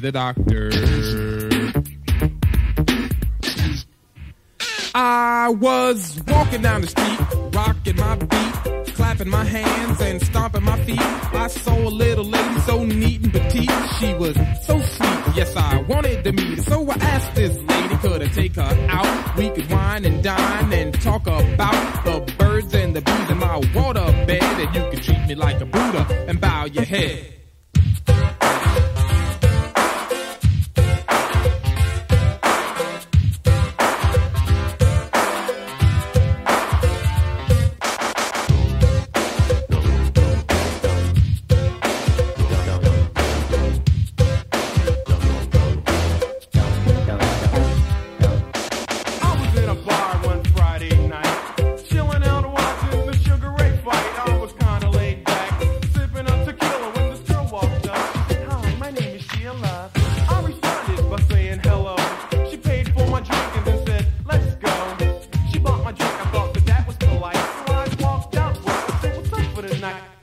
the doctor. I was walking down the street, rocking my beat, clapping my hands and stomping my feet. I saw a little lady so neat and petite. She was so sweet. Yes, I wanted to meet her. So I asked this lady, could I take her out? We could wine and dine and talk about the birds and the bees in my water bed. And you could treat me like a Buddha and bow your head. is not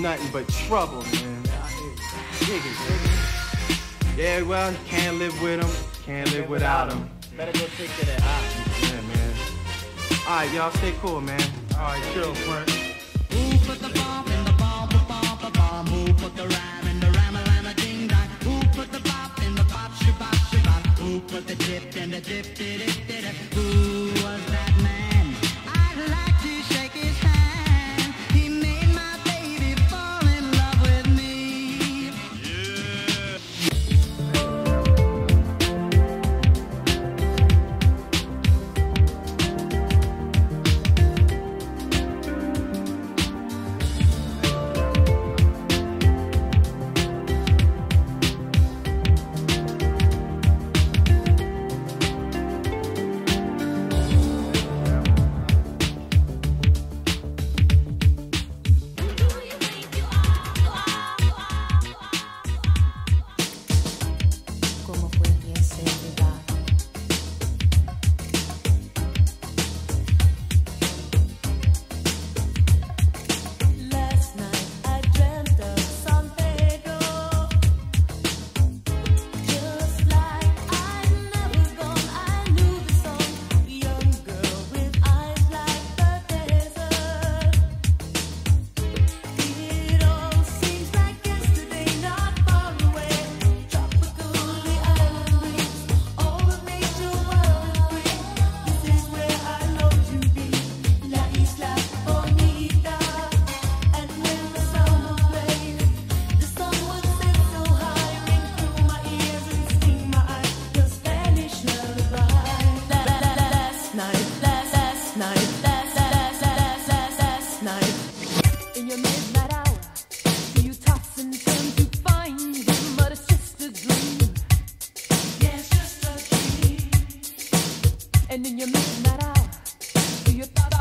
nothing but trouble, man. Niggas, Yeah, well, can't live with them, can't live without them. Better go take care of that. Yeah, man. All right, y'all, stay cool, man. All right, chill, friend. Who put the bomb in the the? Who put the rhyme in the rhyme, a ding dong? Who put the pop in the pop. Who put the dip in the dip, it. Who was that man? and then you're missing that out. do you thought?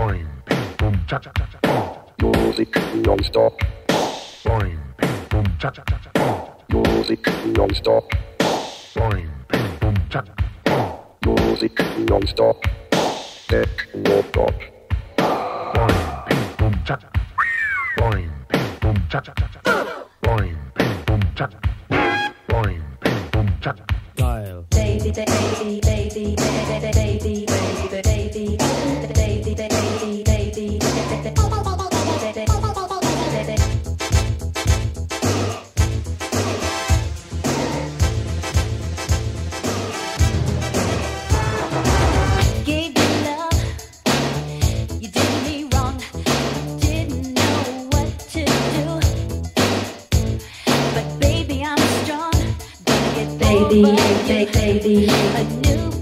Boing, bing, boom, cha cha cha cha. Music non-stop. Boing, bing, boom, cha cha cha cha. Music non-stop. Boing, bing, boom, cha cha cha. Music non-stop. Techno pop. Boing, bing, boom, cha cha. Boing, bing, boom, cha cha cha cha. Boing, bing, boom, cha cha. Dial. Baby, baby, baby, baby, baby, baby, baby, baby, baby, baby, baby, baby, baby,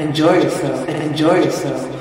Enjoy yourself. And enjoy yourself.